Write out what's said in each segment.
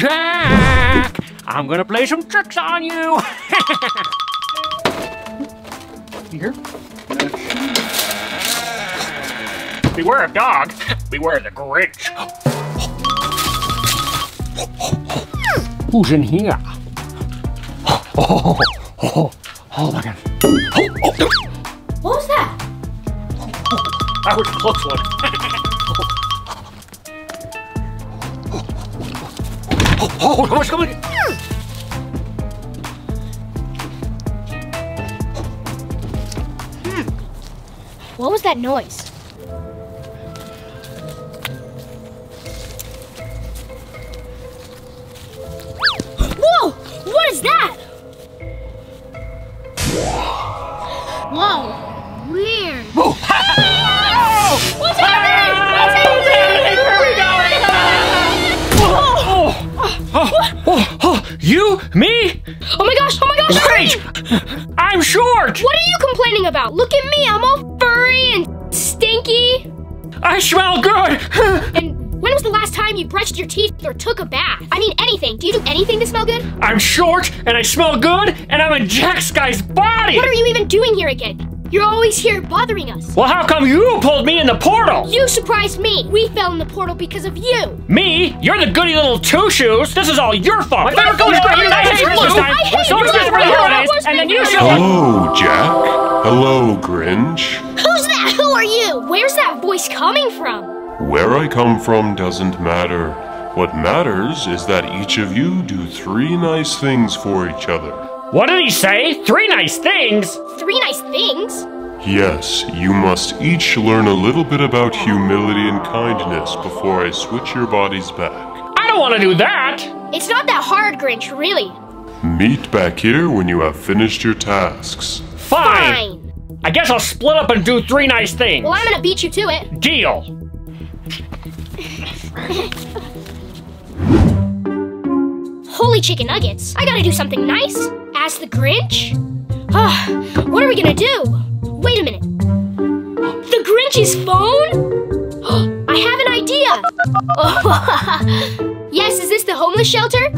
I'm gonna play some tricks on you. Here. Beware of dog. Beware the Grinch. Who's in here? Oh, oh, oh, oh my god. What was that? That was a close one. oh, oh, how much coming? What was that noise? About? Look at me! I'm all furry and stinky. I smell good! And when was the last time you brushed your teeth or took a bath? I mean, anything. Do you do anything to smell good? I'm short, and I smell good, and I'm in Jack Skye's body! What are you even doing here again? You're always here bothering us. Well, how come you pulled me in the portal? You surprised me. We fell in the portal because of you. Me? You're the goody little two shoes. This is all your fault. My favorite fault color's is green. green. I hate I hate Christmas blue. I hate So blue. just for the I holidays, and then you thinking show up. Hello, Jack. Hello, Grinch. Who's that? Who are you? Where's that voice coming from? Where I come from doesn't matter. What matters is that each of you do three nice things for each other. What did he say? Three nice things. Three nice things. Yes, you must each learn a little bit about humility and kindness before I switch your bodies back. I don't want to do that. It's not that hard, Grinch, really. Meet back here when you have finished your tasks. Fine. Fine. I guess I'll split up and do three nice things. Well, I'm gonna beat you to it. Deal. Holy chicken nuggets. I gotta do something nice. As the Grinch? Ah, what are we gonna do? Wait a minute. The Grinch's phone? I have an idea. yes, is this the homeless shelter?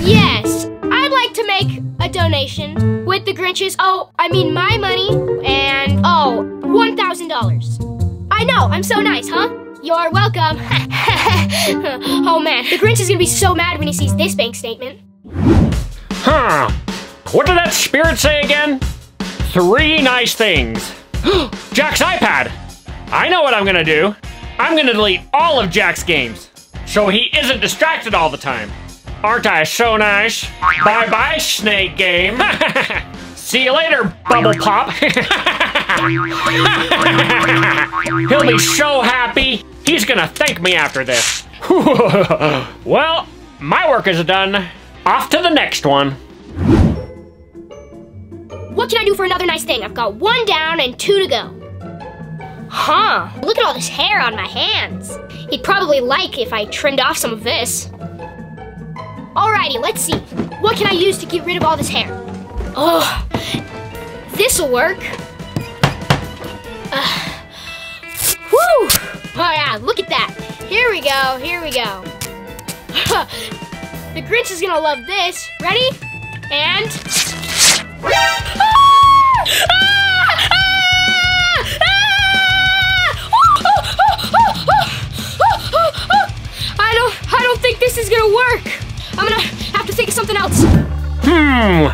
Yes, Like to make a donation with the Grinch's, oh, I mean my money, and oh, $1,000. I know, I'm so nice, huh? You're welcome. oh man, the Grinch is gonna be so mad when he sees this bank statement. Huh. What did that spirit say again? Three nice things. Jack's iPad. I know what I'm gonna do. I'm gonna delete all of Jack's games so he isn't distracted all the time. Aren't I so nice? Bye bye, snake game. See you later, Bubble Pop. He'll be so happy. He's gonna thank me after this. well, my work is done. Off to the next one. What can I do for another nice thing? I've got one down and two to go. Huh, look at all this hair on my hands. He'd probably like if I trimmed off some of this. Alrighty, let's see. What can I use to get rid of all this hair? Oh, this'll work. Uh, whew! Oh yeah, look at that. Here we go, here we go. the Grinch is gonna love this. Ready? And... something else. Hmm.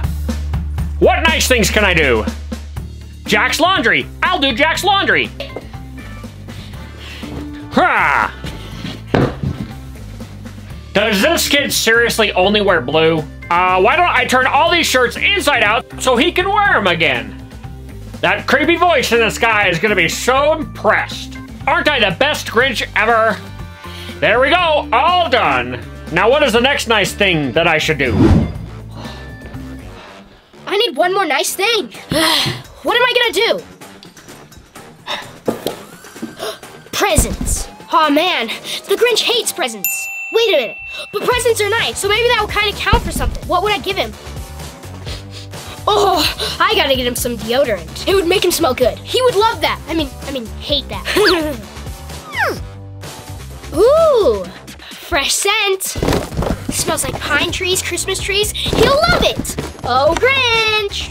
What nice things can I do? Jack's laundry. I'll do Jack's laundry. Ha! Does this kid seriously only wear blue? Uh, why don't I turn all these shirts inside out so he can wear them again? That creepy voice in the sky is gonna be so impressed. Aren't I the best Grinch ever? There we go, all done. Now what is the next nice thing that I should do? I need one more nice thing. what am I gonna do? presents. Oh man, the Grinch hates presents. Wait a minute, but presents are nice, so maybe that will kind of count for something. What would I give him? Oh, I gotta get him some deodorant. It would make him smell good. He would love that. I mean, I mean, hate that. fresh scent. smells like pine trees, Christmas trees. He'll love it. Oh, Grinch!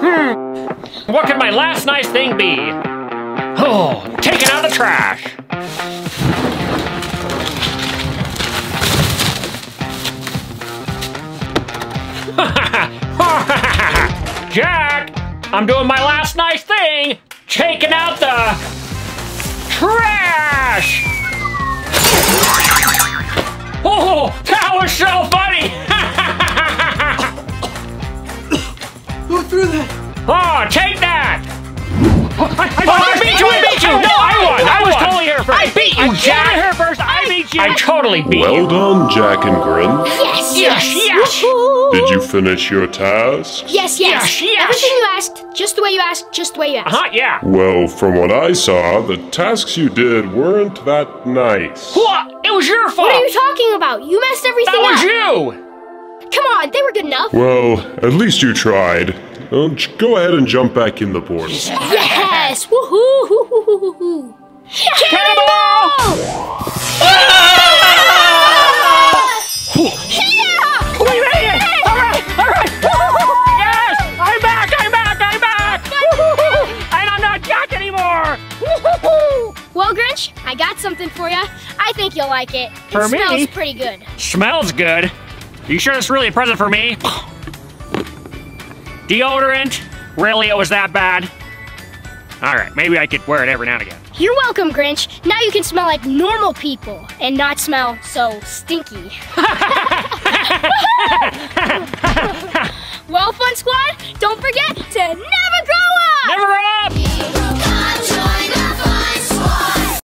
Hmm. What could my last nice thing be? Oh, taking out the trash. Jack, I'm doing my last nice thing, taking out the trash. Oh, that was so funny. Who threw that? Oh, take that! Oh, I beat you! I beat you! No, I won! I was totally here first! I beat you, Jack! I here first! I you! Totally beat Well you! done, Jack and Grinch. Yes, Yes, yes. Woohoo. Did you finish your task? Yes, yes. Yes, yes. Everything you asked, just the way you asked, just the way you asked. Huh? Yeah. Well, from what I saw, the tasks you did weren't that nice. What? It was your fault! What are you talking about? You messed everything that was up. you! Come on, they were good enough. Well, at least you tried. Uh, go ahead and jump back in the portal. Yes! Woohoo! hoo, hoo, hoo, hoo, hoo. Cannonball! Yeah! We made it! Alright, alright! Yes! I'm back! I'm back! I'm back! And I'm not Jack anymore! Well, Grinch, I got something for you. I think you'll like it. It For me? smells pretty good. Smells good. You sure it's really a present for me? Deodorant? Really, it was that bad? Alright, maybe I could wear it every now and again. You're welcome, Grinch. Now you can smell like normal people and not smell so stinky. well, Fun Squad, don't forget to never grow up! Never grow up!